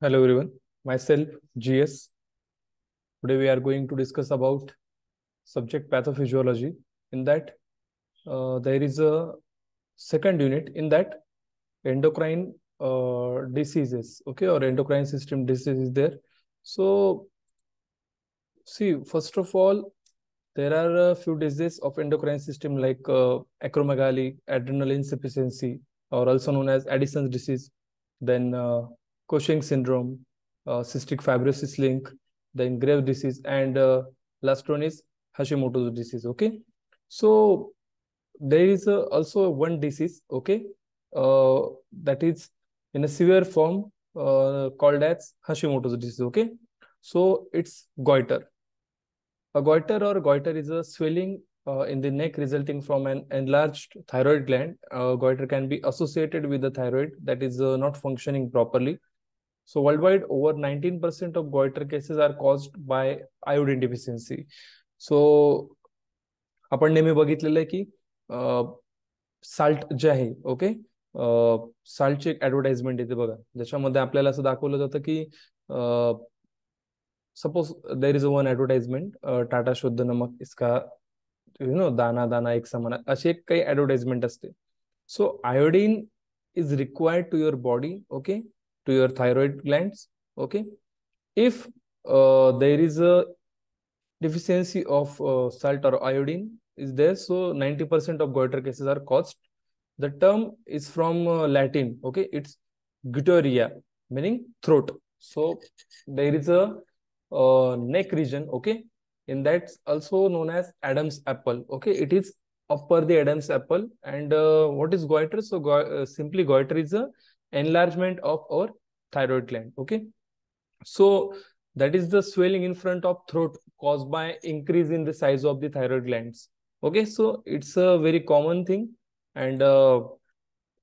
Hello everyone, myself GS. Today we are going to discuss about subject pathophysiology. In that, uh, there is a second unit in that endocrine uh, diseases, okay, or endocrine system disease is there. So, see, first of all, there are a few diseases of endocrine system like uh, acromegaly, adrenal insufficiency, or also known as Addison's disease, then uh, Cushing syndrome, uh, cystic fibrosis link, then Graves disease, and uh, last one is Hashimoto's disease. Okay, so there is uh, also one disease. Okay, uh, that is in a severe form uh, called as Hashimoto's disease. Okay, so it's goiter. A goiter or goiter is a swelling uh, in the neck resulting from an enlarged thyroid gland. Uh, goiter can be associated with the thyroid that is uh, not functioning properly. So worldwide, over 19% of goiter cases are caused by iodine deficiency. So आपण नेहमी बघितलेलं आहे की salt जे आहे okay साल्टची एक advertisement येते बघा. ज्याच्यामध्ये आपल्याला असं दाखवलं जातं की suppose there is a one advertisement Tata शुद्ध नमक इसका यु नो दाना दाना एक समान अशी एक काही ऍडव्हर्टाइजमेंट असते. So iodine is required to your body okay to your thyroid glands okay? If uh, there is a deficiency of uh, salt or iodine is there so 90% of goiter cases are caused. The term is from uh, latin okay? It's gutturia meaning throat. So there is a uh, neck region okay? In that also known as adam's apple okay? It is upper the adam's apple and uh, what is goiter? So go uh, simply goiter is a enlargement of our thyroid gland okay? So that is the swelling in front of throat caused by increase in the size of the thyroid glands okay? So it's a very common thing and uh,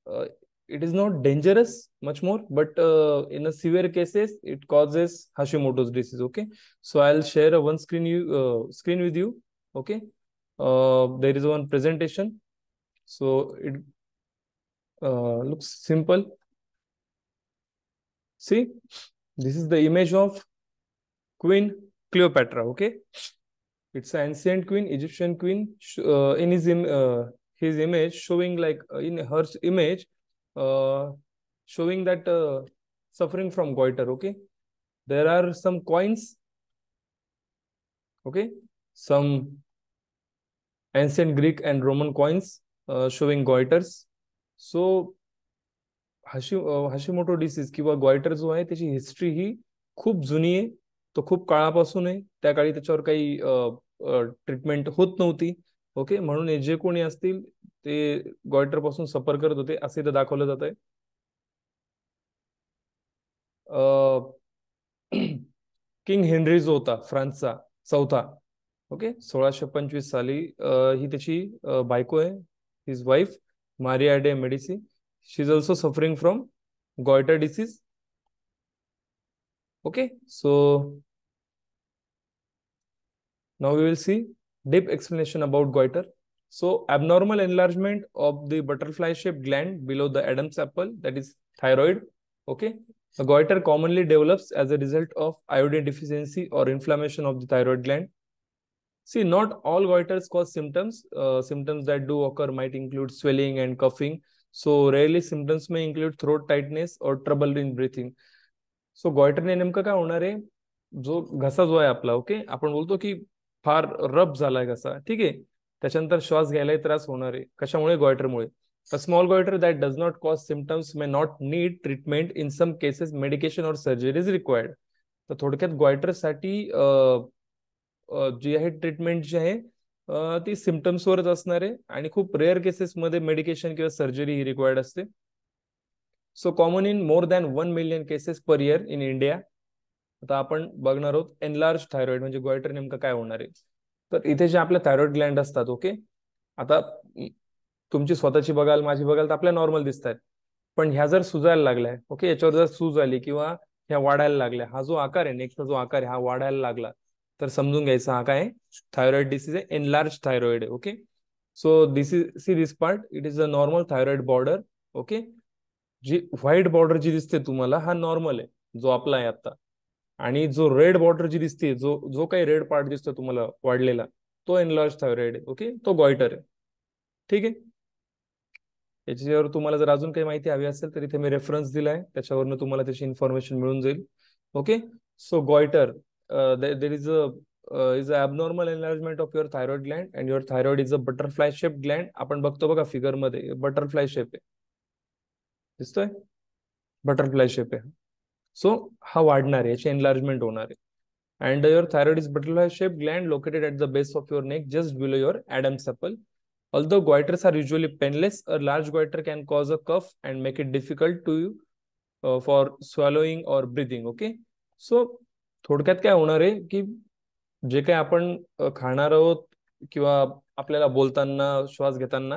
uh, it is not dangerous much more but uh, in a severe cases it causes hashimoto's disease okay? So i'll share a one screen you uh, screen with you okay? Uh, there is one presentation. So it uh, looks simple see this is the image of queen cleopatra okay? It's an ancient queen egyptian queen uh, in his im uh, his image showing like uh, in her image uh, showing that uh, suffering from goiter okay? There are some coins okay? Some ancient greek and roman coins uh, showing goiters. So Hashi Hashimoto disease किंवा goitre जो आहे त्याची history ही खूप जुनी आहे. तो खूप काळापासून आहे. त्या काळी त्याच्यावर काही ट्रीटमेंट होत नव्हती. ओके म्हणून जे कोणी असतील ते गॉयटरपासून सफर करत होते असे इथं दाखवलं जात आहे किंग हेनरी जो होता फ्रान्सचा चौथा. ओके सोळाशे पंचवीस साली ही त्याची बायको आहे. His wife Maria de Medici She's also suffering from goiter disease. Okay so now we will see deep explanation about goiter. So abnormal enlargement of the butterfly shaped gland below the adam's apple that is thyroid. Okay the goiter commonly develops as a result of iodine deficiency or inflammation of the thyroid gland. See not all goiters cause symptoms. Uh, symptoms that do occur might include swelling and coughing so rarely symptoms may include throat tightness और trouble in breathing so गॉयटरने नेमकं काय होणार आहे? जो घसा जो आहे आपला ओके आपण बोलतो की फार रब झालाय घसा ठीक आहे? त्याच्यानंतर श्वास घ्यायलाही त्रास होणार आहे. कशामुळे? गॉयटरमुळे. A small goitre that does not cause symptoms may not need treatment in some cases medication और सर्जरी इज रिक्वायर्ड तर थोडक्यात गॉयटरसाठी जी आहे ट्रीटमेंट जी आहे ती सिमटम्सवरच असणार आहे आणि खूप रेअर केसेसमध्ये मेडिकेशन किंवा सर्जरी ही रिक्वायर्ड असते. So common in more than one million cases per year in India आता आपण बघणार आहोत एनलार्ज थायरॉइड म्हणजे गोयटर नेमकं काय होणार आहे. तर इथे जे आपल्या थायरॉइड ग्लँड असतात ओके आता तुमची स्वतःची बघाल माझी बघाल तर आपल्या नॉर्मल दिसत आहेत पण ह्या जर सुजायला लागलाय ओके याच्यावर जर सूज आली किंवा ह्या वाढायला लागल्या हा जो आकार आहे नेक्स्टचा जो आकार आहे हा वाढायला लागला तर समजून घ्यायचं हा काय? थायरॉइड डिसीज आहे एनलार्ज थायरॉइड आहे okay so this is see this part it is a normal thyroid border okay ji white border जी दिसते तुम्हाला हा नॉर्मल आहे जो आपला आहे आता. आणि जो रेड बॉर्डर जी दिसते जो जो काही रेड पार्ट दिसतो तुम्हाला वाढलेला तो एनलार्ज थायरॉइड आहे ओके तो गॉयटर आहे. ठीक आहे? याच्यावर तुम्हाला जर अजून काही माहिती हवी असेल तर इथे मी रेफरन्स दिलाय त्याच्यावरनं तुम्हाला त्याची इन्फॉर्मेशन मिळून जाईल okay so goitre there is a is an abnormal enlargement of your thyroid gland and your thyroid is a butterfly shaped gland. आपण बघतो बघा फिगरमध्ये बटरफ्लाय शेप आहे. दिसतोय? बटरफ्लाय शेप आहे. सो हा वाढणार आहे याची एनलार्जमेंट होणार आहे. And your thyroid is butterfly shape gland located at the base of your neck just below your Adam's apple Although goiters are usually painless, a large goiter can cause a cough and make it difficult to you uh, for swallowing or breathing. Okay. So थोडक्यात काय होणार आहे की जे काही आपण खाणार आहोत किंवा आपल्याला बोलताना श्वास घेताना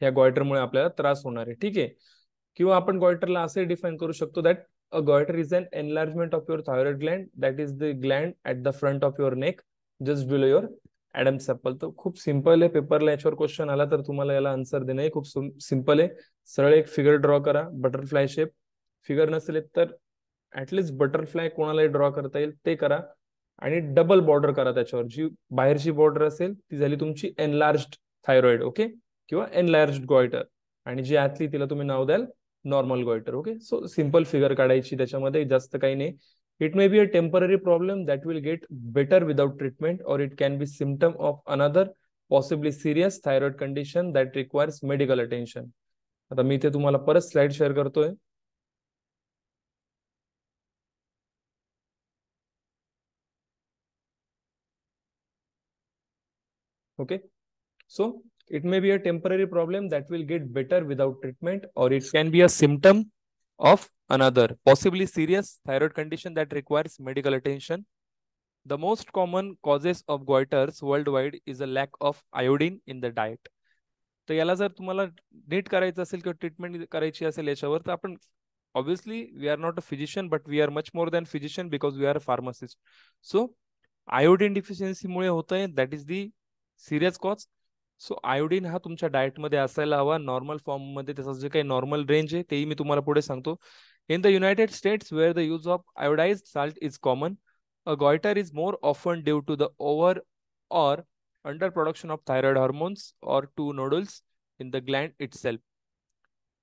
ह्या गॉयटरमुळे आपल्याला त्रास होणार आहे. ठीक आहे? किंवा आपण गॉयटरला असे डिफाईन करू शकतो that a goitre is an enlargement of your thyroid gland that is the gland at the front of your neck just below your Adam apple. तर खूप सिंपल आहे पेपरला याच्यावर क्वेश्चन आला तर तुम्हाला याला आन्सर देणं खूप सिंपल आहे. सरळ एक फिगर ड्रॉ करा बटरफ्लाय शेप. फिगर नसेल तर ऍटलीस्ट बटरफ्लाय कोणालाही ड्रॉ करता येईल ते करा. आणि डबल बॉर्डर करा त्याच्यावर. जी बाहेरची बॉर्डर असेल ती झाली तुमची एनलार्ज थायरॉइड ओके किंवा एनलार्ज गॉयटर आणि जी आतली तिला तुम्ही नाव द्याल normal goitre okay so simple figure काढायची त्याच्यामध्ये जास्त काही नाही. It may be a temporary problem that will get better without treatment और it can be symptom of another possibly serious thyroid condition that requires medical attention आता मी इथे तुम्हाला परत स्लाइड शेअर करतोय. okay so it may be a temporary problem that will get better without treatment or it can be a symptom of another possibly serious thyroid condition that requires medical attention. The most common causes of goiters worldwide is a lack of iodine in the diet. तर याला जर तुम्हाला NEET करायचं असेल किंवा treatment करायची असेल याच्यावर तर आपण obviously we are not a physician but we are much more than physician because we are a pharmacist so iodine डिफिशियन्सीमुळे होत आहे that is the serious cause so iodine हा तुमच्या डाएटमध्ये असायला हवा नॉर्मल फॉर्ममध्ये त्याचं जे काही नॉर्मल रेंज आहे तेही मी तुम्हाला पुढे सांगतो in the United States where the use of iodise salt is common a goiter is more often due to the over or under production of thyroid hormones or to nodules in the gland itself.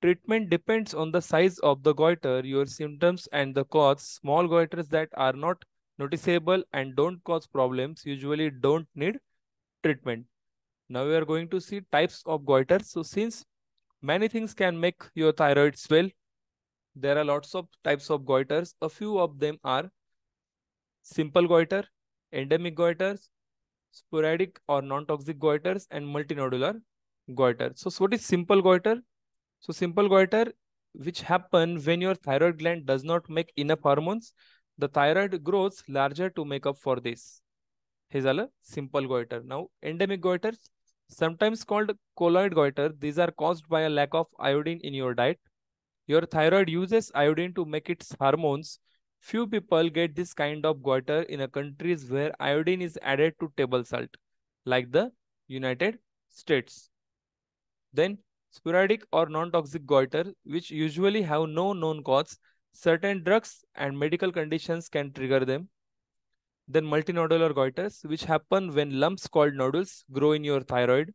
Treatment depends on the size of the goiter, your symptoms, and the cause. Small goiters that are not noticeable and don't cause problems usually don't need treatment. Now we are going to see types of goiter. So since many things can make your thyroid swell, there are lots of types of goiters. A few of them are simple goiter, endemic goiters, sporadic or non-toxic goiters, and multinodular goiter. So, so what is simple goiter? So simple goiter, which happen when your thyroid gland does not make enough hormones, the thyroid grows larger to make up for this. Here's a simple goiter. Now, endemic goiters, sometimes called colloid goiter. These are caused by a lack of iodine in your diet. Your thyroid uses iodine to make its hormones. Few people get this kind of goiter in a countries where iodine is added to table salt, like the United States. Then sporadic or non-toxic goiter, which usually have no known cause. Certain drugs and medical conditions can trigger them. Then multinodular goiters, which happen when lumps called nodules grow in your thyroid.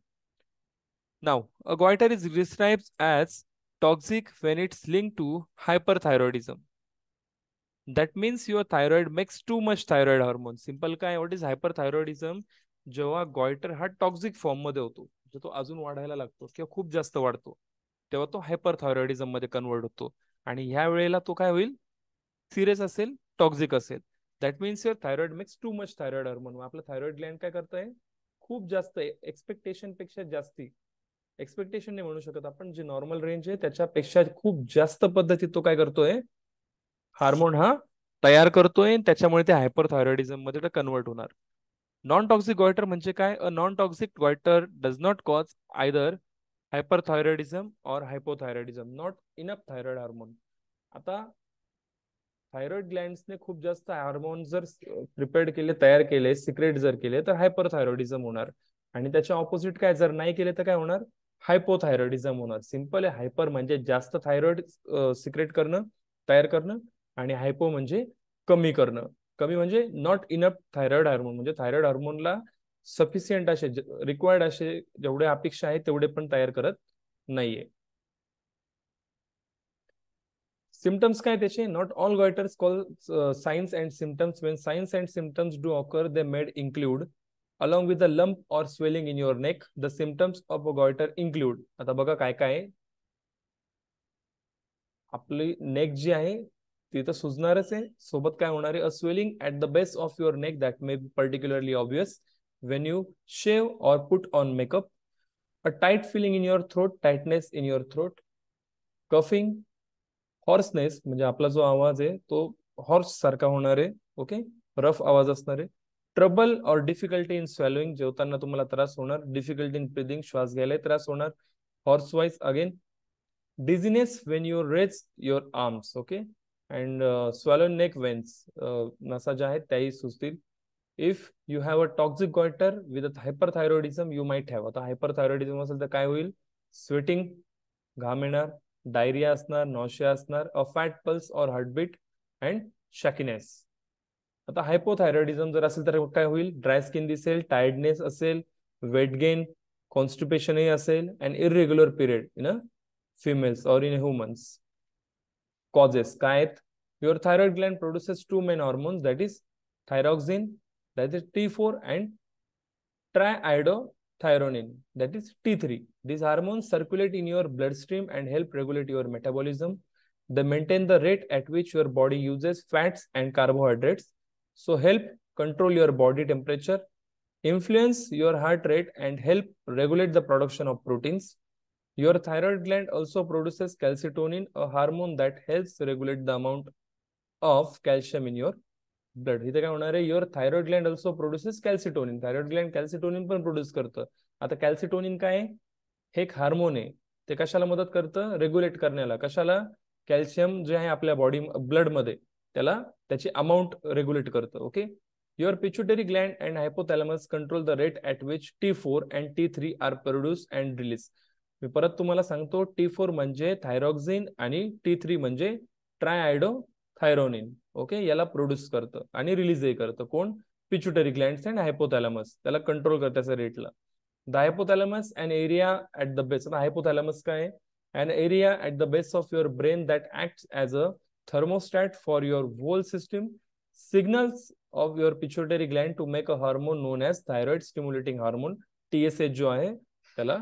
Now, a goiter is described as toxic when it's linked to hyperthyroidism. That means your thyroid makes too much thyroid hormone. Simple काय what is hyperthyroidism? जेव्हा goitre हा toxic फॉर्ममध्ये होतो म्हणजे तो अजून वाढायला लागतो किंवा खूप जास्त वाढतो तेव्हा तो हायपरथायरॉइडिझममध्ये कन्वर्ट होतो आणि ह्या वेळेला तो काय होईल सिरियस असेल टॉक्झिक असेल that means your thyroid makes too much thyroid hormone आपलं थायरॉइड ग्लँड काय करतंय? खूप जास्त एक्सपेक्टेशनपेक्षा जास्ती. एक्सपेक्टेशन नाही म्हणू शकत आपण. जे नॉर्मल रेंज आहे त्याच्यापेक्षा खूप जास्त पद्धतीत तो काय करतोय? हार्मोन हा तयार करतोय त्याच्यामुळे ते हायपर थायरॉइडिझममध्ये कन्वर्ट होणार. नॉन टॉक्सिक गॉयटर म्हणजे काय? A non toxic goiter does not cause either hyperthyroidism or hypothyroidism not enough thyroid hormone आता थायरॉइड ग्लँड्सने खूप जास्त हार्मोन जर प्रिपेअर्ड केले तयार केले सिक्रेट जर केले तर हायपर थायरॉइडिझम होणार. आणि त्याच्या ऑपोजिट काय जर नाही केले तर काय होणार? हायपोथायरॉइडिझम होणार. सिंपल आहे हायपर म्हणजे जास्त थायरॉइड सिक्रेट करणं तयार करणं आणि हायपो म्हणजे कमी करणं. कमी म्हणजे नॉट इनफ थायरॉइड हार्मोन म्हणजे थायरॉइड हार्मोनला सफिशियंट असे रिक्वायर्ड असे जेवढे अपेक्षा आहेत तेवढे पण तयार करत नाहीये. सिम्टम्स काय त्याचे not all goiters cause signs and symptoms when signs and symptoms do occur they may include along with the lump or swelling in your neck the symptoms of a goiter include आता बघा काय काय आपली नेक जी आहे, ती तर सुजणारच आहे. सोबत काय होणार आहे? A swelling at the base of your neck that may be particularly obvious when you shave or put on makeup a tight feeling in your throat tightness in your throat coughing hoarseness म्हणजे आपला जो आवाज आहे तो horse सारखा होणार आहे okay? Rough आवाज असणार. आहे ट्रबल और डिफिकल्टी इन स्वेलोइंग जेवताना तुम्हाला त्रास होणार. डिफिकल्टी इन ब्रिदिंग श्वास घ्यायला त्रास होणार. Hoarse voice again dizziness when you raise your arms okay? And swallow neck veins नसा ज्या आहेत त्याही सुचतील if you have a toxic goiter with hyperthyroidism you might have. आता हायपरथायरॉइडिझम असेल तर काय होईल? स्वेटिंग घाम येणार. डायरिया असणार नॉशिया असणार a fat pulse or heartbeat and shakiness. आता हायपोथायरॉइडिझम जर असेल तर काय होईल? ड्राय स्किन दिसेल टायर्डनेस असेल वेट गेन कॉन्स्टिपेशनही असेल and irregular period in a females और इन ह्युमन्स कॉजेस काय आहेत? Your thyroid gland produces two main hormones that is thyroxine that is T four and triiodothyronine thyronin that is T3. These hormones circulate in your bloodstream and help regulate your metabolism. They maintain the rate at which your body uses fats and carbohydrates. So help control your body temperature, influence your heart rate and help regulate the production of proteins. Your thyroid gland also produces calcitonin, a hormone that helps regulate the amount of calcium in your blood इथे काय होणार आहे? Your thyroid gland also produces calcitonin thyroid gland calcitonin पण produce करतं. आता कॅल्सिटोनिन काय हे एक hormone आहे. ते कशाला मदत करतं? रेग्युलेट करण्याला. कशाला? कॅल्शियम जे आहे आपल्या बॉडी ब्लडमध्ये त्याला त्याची अमाऊंट रेग्युलेट करतं. Okay your pituitary gland and hypothalamus control the rate at which T four and T three are produce and release मी परत तुम्हाला सांगतो टी फोर म्हणजे थायरॉक्झिन आणि टी थ्री म्हणजे ट्रायआयडो थायरोनिन ओके याला प्रोड्यूस करतं आणि रिलीजही करतं. कोण? पिच्युटरी ग्लँड अँड हायपोथॅलमस त्याला कंट्रोल करतं त्याच्या रेटला the hypothalamus and area at the base hypothalamus काय and area at the base of your brain that act as a thermostat for your whole system signals of your pituitary gland to make a hormone known as thyroid stimulating hormone TSH जो आहे त्याला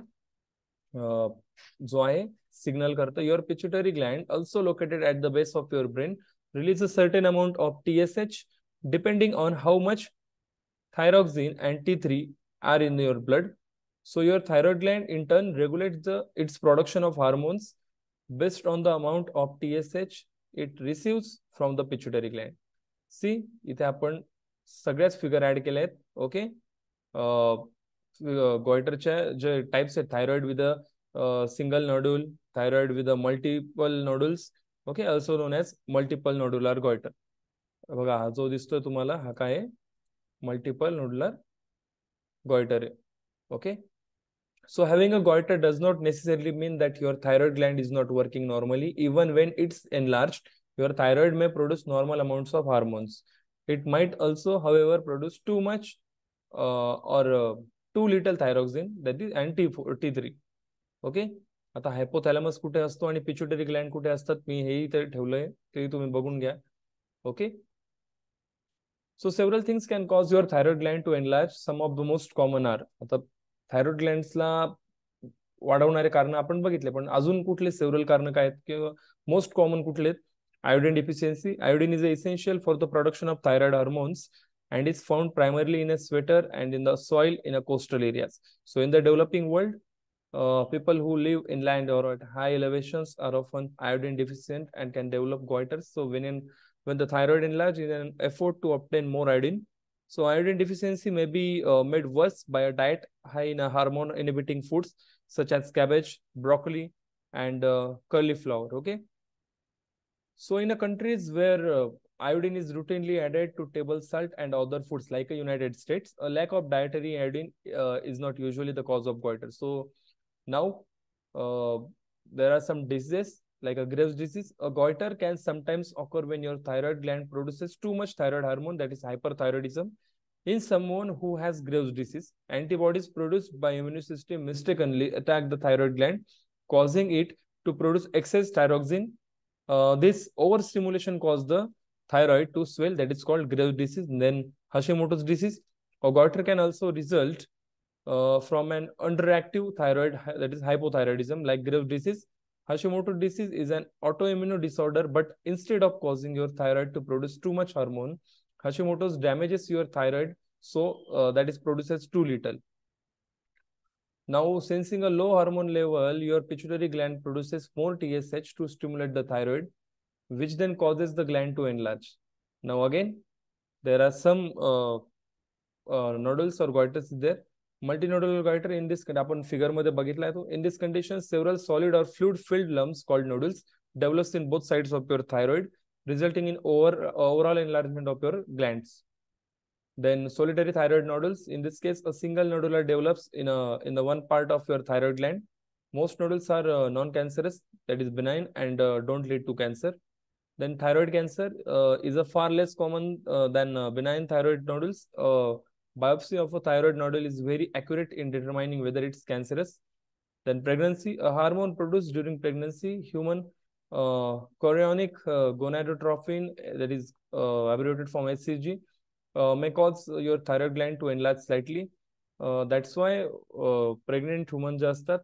जो आहे signal करतं. Your pituitary gland also located at the base of your brain release a certain amount of TSH depending on how much thyroxine and T3 are in your blood. So your thyroid gland in turn regulates the its production of hormones based on the amount of TSH it receives from the pituitary gland. See, इथे आपण सगळ्याच figure add केल्या आहेत okay गॉयटरच्या जे types आहेत thyroid with a single nodule thyroid with a multiple nodules okay also known as multiple nodular goiter बघा, हा जो दिसतोय तुम्हाला, हा काय multiple nodular goiter okay so having a goiter does not necessarily mean that your thyroid gland is not working normally even when it's enlarged your thyroid may produce normal amounts of hormones it might also have ever produce too much or too little thyroxine that is and T three okay आता hypothalamus कुठे असतो आणि pituitary Gland कुठे असतात मी हेही तर ठेवलंय ते तुम्ही बघून घ्या. Okay so several things can cause your thyroid gland to enlarge some of the most common are आता थायरॉइड ग्लँड्सला वाढवणारे कारण आपण बघितले पण अजून कुठले सेव्हरल कारण काय आहेत? किंवा मोस्ट कॉमन कुठले आहेत? Iodine deficiency. Is a essential for the production of thyroid hormones and is found primarily in a seawater and in the soil in a coastal areas so in the developing world Uh, people who live inland or at high elevations are often iodine deficient and can develop goiters. So when in, when the thyroid enlarges in an effort to obtain more iodine, so iodine deficiency may be uh, made worse by a diet high in hormone inhibiting foods such as cabbage, broccoli, and uh, cauliflower. Okay. So in a countries where uh, iodine is routinely added to table salt and other foods like the United States, a lack of dietary iodine uh, is not usually the cause of goiter. So now uh, there are some diseases like a Graves' disease. A goiter can sometimes occur when your thyroid gland produces too much thyroid hormone, that is hyperthyroidism. In someone who has Graves' disease, antibodies produced by immune system mistakenly attack the thyroid gland, causing it to produce excess thyroxine. Uh, this overstimulation causes the thyroid to swell, that is called Graves' disease. Then Hashimoto's disease. A goiter can also result uh, from an underactive thyroid, that is hypothyroidism, like Graves' disease. Hashimoto disease is an autoimmune disorder, but instead of causing your thyroid to produce too much hormone, Hashimoto's damages your thyroid, so uh, that is produces too little. Now, sensing a low hormone level, your pituitary gland produces more TSH to stimulate the thyroid, which then causes the gland to enlarge. Now, again, there are some uh, uh, nodules or goiters there. Multinodal goiter in this आपण figure मध्ये बघितला आहे तो in this condition several solid or fluid filled lumps called nodules develops in both sides of your thyroid resulting in over overall enlargement of your glands. Then solitary thyroid nodules. In this case, a single nodular develops in a in the one part of your thyroid gland. Most nodules are uh, non-cancerous, that is benign, and uh, don't lead to cancer. Then thyroid cancer uh, is a far less common uh, than uh, benign thyroid nodules. Uh, biopsy of a thyroid nodule is very accurate in determining whether it's cancerous. Then pregnancy, a hormone produced during pregnancy, human uh, chorionic uh, gonadotropin, that is uh, abbreviated from HCG, uh, may cause your thyroid gland to enlarge slightly. Uh, that's why uh, pregnant women जे असतात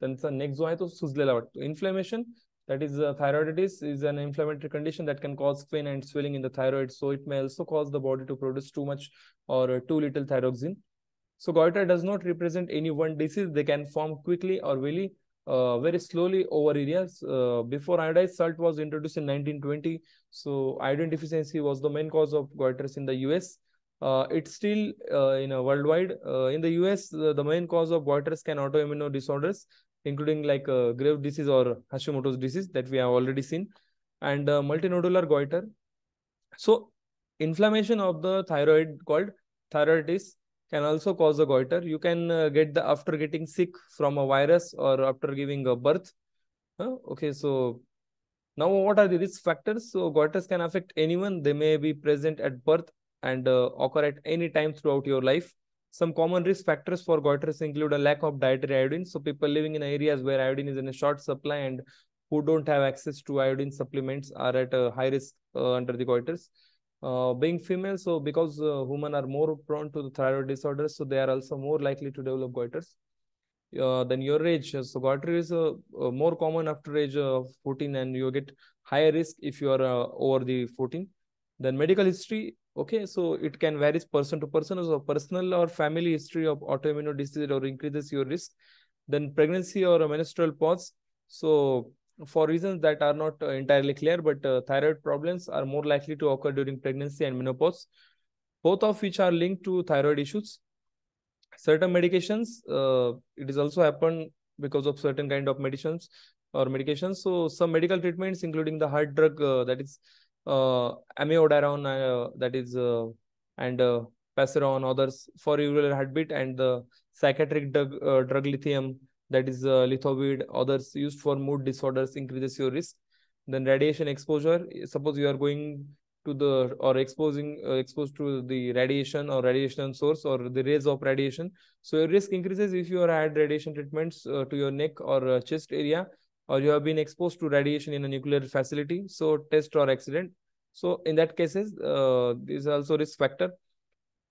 त्यांचा नेक जो आहे तो सुजलेला वाटतो inflammation that is uh, thyroiditis is an inflammatory condition that can cause pain and swelling in the thyroid so it may also cause the body to produce too much or uh, too little thyroxine so goiter does not represent any one disease they can form quickly or really uh, very slowly over areas. Uh, before iodized salt was introduced in 1920, so iodine deficiency was the main cause of goiters in the US. Uh, it's still uh, in a worldwide. Uh, in the US, the main cause of goiters can autoimmune disorders, including like uh, Graves' disease or Hashimoto's disease that we have already seen, and multinodular goiter. So, inflammation of the thyroid called thyroiditis can also cause a goiter. You can uh, get the after getting sick from a virus or after giving a birth. Uh, okay, so now what are the risk factors? So goiters can affect anyone. They may be present at birth and uh, occur at any time throughout your life. Some common risk factors for goiters include a lack of dietary iodine. So people living in areas where iodine is in a short supply and who don't have access to iodine supplements are at a high risk uh, under the goiters. Uh, being female so because uh, women are more prone to the thyroid disorders so they are also more likely to develop goiters. Uh, than your age so goiter is uh, uh, more common after age of 14 and you get higher risk if you are uh, over the 14 then medical history okay so it can vary person to person so personal or family history of autoimmune disease or increases your risk then pregnancy or a menstrual pause so for reasons that are not uh, entirely clear, but uh, thyroid problems are more likely to occur during pregnancy and menopause, both of which are linked to thyroid issues. Certain medications, uh, it is also happened because of certain kind of medicines or medications. So some medical treatments, including the heart drug uh, that is uh, amiodarone, uh, that is, uh, and uh, Pacirone, others for irregular heartbeat, and the psychiatric drug, uh, drug lithium that is uh, Lithobid others used for mood disorders increases your risk. Then radiation exposure suppose you are going to the or exposing uh, exposed to the radiation or radiation source or the rays of radiation. So your risk increases if you are had radiation treatments uh, to your neck or uh, chest area or you have been exposed to radiation in a nuclear facility so test or accident so in that cases uh, this is also risk factor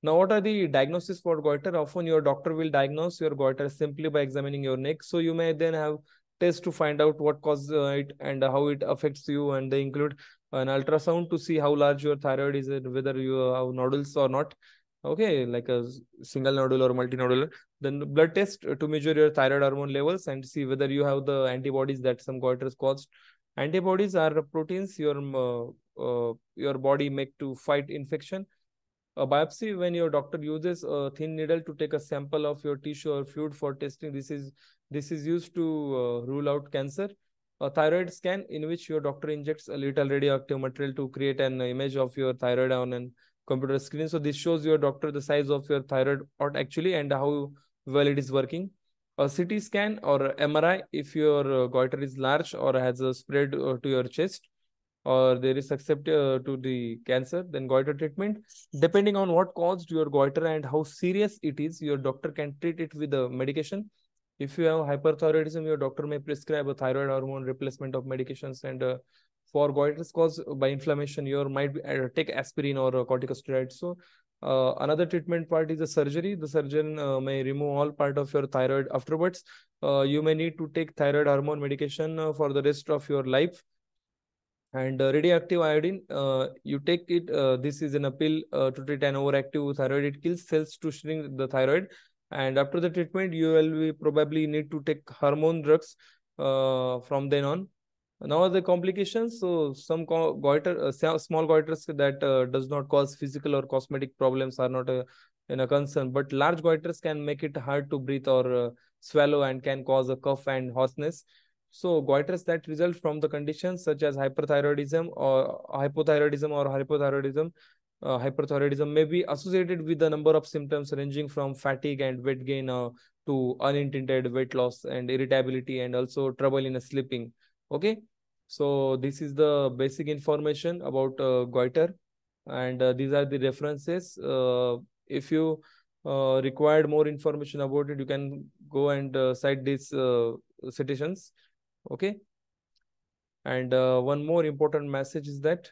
now, what are the diagnosis for goiter? Often your doctor will diagnose your goiter simply by examining your neck. So you may then have tests to find out what causes it and how it affects you. And they include an ultrasound to see how large your thyroid is, and whether you have nodules or not. Okay, like a single nodule or multinodular. Then blood test to measure your thyroid hormone levels and see whether you have the antibodies that some goiters caused. Antibodies are proteins your uh, uh, your body make to fight infection a biopsy when your doctor uses a thin needle to take a sample of your tissue or fluid for testing this is this is used to uh, rule out cancer a thyroid scan in which your doctor injects a little radioactive material to create an image of your thyroid on a computer screen so this shows your doctor the size of your thyroid or actually and how well it is working a CT scan or MRI if your uh, goiter is large or has a spread uh, to your chest or there is susceptible uh, to the cancer, then goiter treatment. Depending on what caused your goiter and how serious it is, your doctor can treat it with a medication. If you have hyperthyroidism, your doctor may prescribe a thyroid hormone replacement of medications. And for goiters caused by inflammation, you might be, uh, take aspirin or corticosteroids. So uh, another treatment part is the surgery. The surgeon uh, may remove all part of your thyroid afterwards. Uh, you may need to take thyroid hormone medication uh, for the rest of your life. And uh, radioactive iodine, uh, you take it. this is an a pill to treat an overactive thyroid. It kills cells to shrink the thyroid. And after the treatment, you will probably need to take hormone drugs from then on. Now the complications, so some goiter, uh, small goiters that uh, does not cause physical or cosmetic problems are not a, in a concern, but large goiters can make it hard to breathe or uh, swallow and can cause a cough and hoarseness. So goiters that result from the conditions such as hyperthyroidism or hypothyroidism or hypothyroidism, uh, hyperthyroidism may be associated with a number of symptoms ranging from fatigue and weight gain uh, to unintended weight loss and irritability and also trouble in sleeping. Okay. So this is the basic information about uh, goiter and uh, these are the references. Uh, if you uh, required more information about it, you can go and uh, cite these uh, citations. Okay. And one more important message is that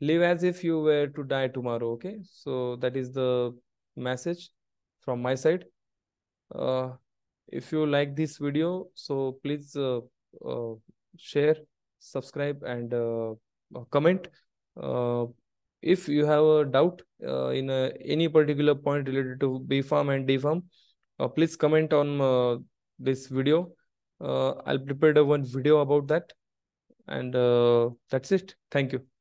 live as if you were to die tomorrow. Okay. So that is the message from my side. if you like this video, so please share subscribe and uh, uh, comment. Uh, if you have a doubt in any particular point related to BPharm and DPharm, please comment on this video. I'll prepare one video about that. And that's it. Thank you.